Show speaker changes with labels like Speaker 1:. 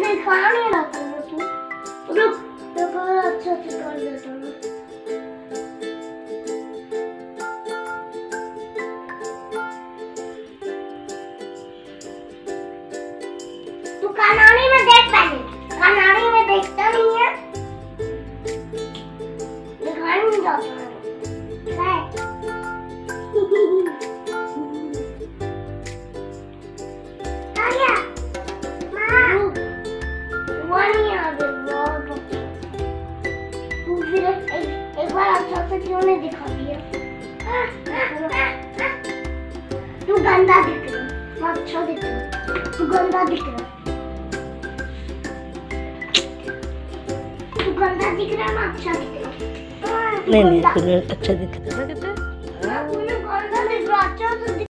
Speaker 1: दिखा नहीं रहा था तू रुक देखो अच्छा से कर देता हूँ तू कनाड़ी में देख पहले। कनाड़ी में देखता नहीं है। दिखा नहीं जाता। नहीं दिखा दिया तू गंदा दिख रहा मैं अच्छा दिख रहा तू गंदा दिख रहा तू गंदा दिख रहा मैं अच्छा दिख रहा
Speaker 2: नहीं नहीं तुम्हें अच्छा दिख रहा है।